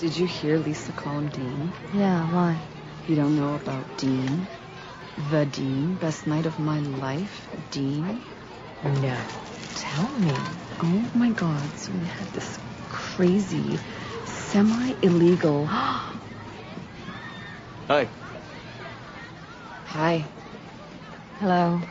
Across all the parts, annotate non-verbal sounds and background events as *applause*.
Did you hear Lisa call him Dean? Yeah, why? You don't know about Dean? The Dean? Best night of my life? Dean? No. Tell me. Oh my god, so we had this crazy, semi-illegal... *gasps* Hi. Hi. Hello.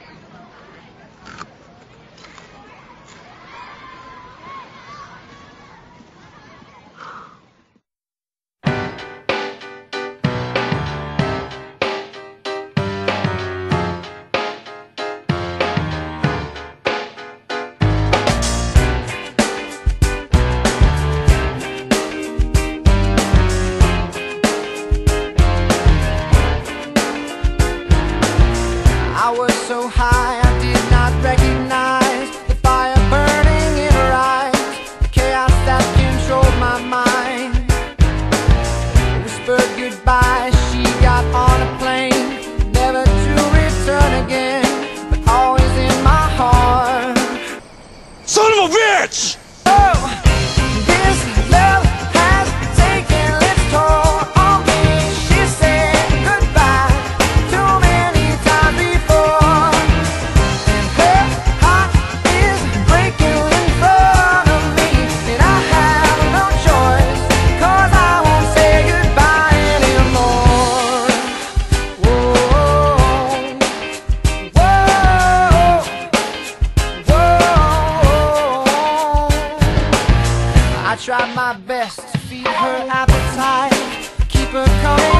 try my best to feed her appetite, keep her company.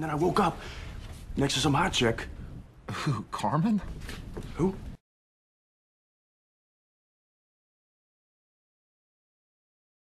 And then I woke up next to some hot chick. Who, Carmen? Who?